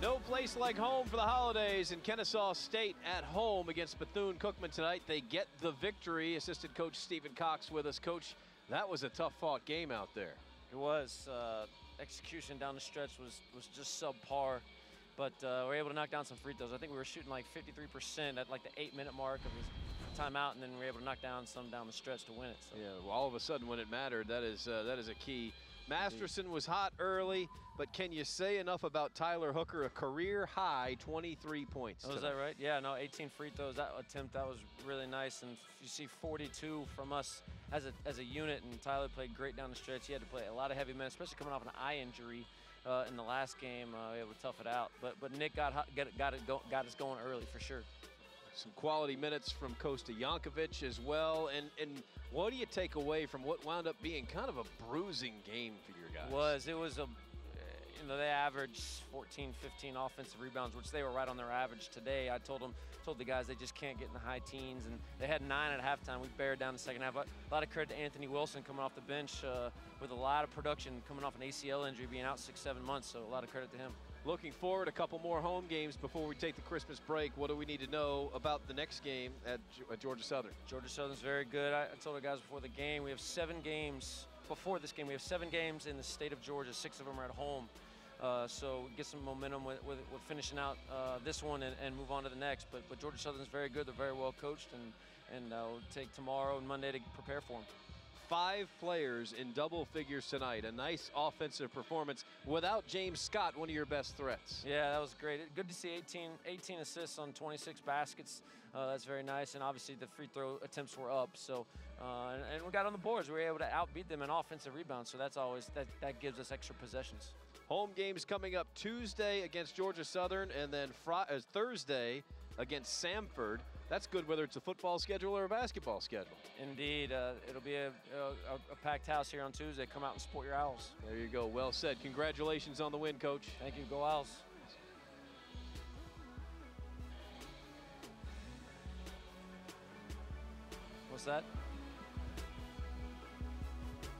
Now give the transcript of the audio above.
No place like home for the holidays in Kennesaw State at home against Bethune-Cookman tonight. They get the victory. Assistant coach Stephen Cox with us. Coach, that was a tough fought game out there. It was. Uh, execution down the stretch was, was just subpar, but uh, we were able to knock down some free throws. I think we were shooting like 53% at like the eight minute mark of his timeout, and then we were able to knock down some down the stretch to win it. So. Yeah, well, all of a sudden when it mattered, that is, uh, that is a key. Masterson was hot early, but can you say enough about Tyler Hooker? A career high 23 points. Oh, is that right? Yeah, no, 18 free throws. That attempt, that was really nice. And you see 42 from us as a, as a unit, and Tyler played great down the stretch. He had to play a lot of heavy minutes, especially coming off an eye injury. Uh, in the last game, uh, able to tough it out, but but Nick got got it, got, it go, got us going early for sure some quality minutes from Kosta Jankovic as well. And and what do you take away from what wound up being kind of a bruising game for your guys? Was it was a you know they averaged 14, 15 offensive rebounds, which they were right on their average today. I told them, told the guys they just can't get in the high teens, and they had nine at halftime. We bared down the second half. A lot of credit to Anthony Wilson coming off the bench uh, with a lot of production, coming off an ACL injury, being out six, seven months. So a lot of credit to him. Looking forward a couple more home games before we take the Christmas break. What do we need to know about the next game at, Georgia Southern? Georgia Southern's very good. I, I told the guys before the game we have seven games before this game. We have seven games in the state of Georgia. Six of them are at home. Uh, so get some momentum with, with, with finishing out uh, this one and, and, move on to the next. But, but Georgia Southern's very good. They're very well coached, and and uh, we'll take tomorrow and Monday to prepare for them five players in double figures tonight. A nice offensive performance without James Scott, one of your best threats. Yeah, that was great. Good to see 18, 18 assists on 26 baskets. Uh, that's very nice. And obviously the free throw attempts were up. So, uh, and, and, we got on the boards. We were able to outbeat them in offensive rebounds. So that's always, that, that gives us extra possessions. Home games coming up Tuesday against Georgia Southern and then Friday, uh, Thursday against Samford. That's good whether it's a football schedule or a basketball schedule. Indeed. Uh, it'll be a, a, a, packed house here on Tuesday. Come out and support your Owls. There you go. Well said. Congratulations on the win, Coach. Thank you. Go Owls. What's that?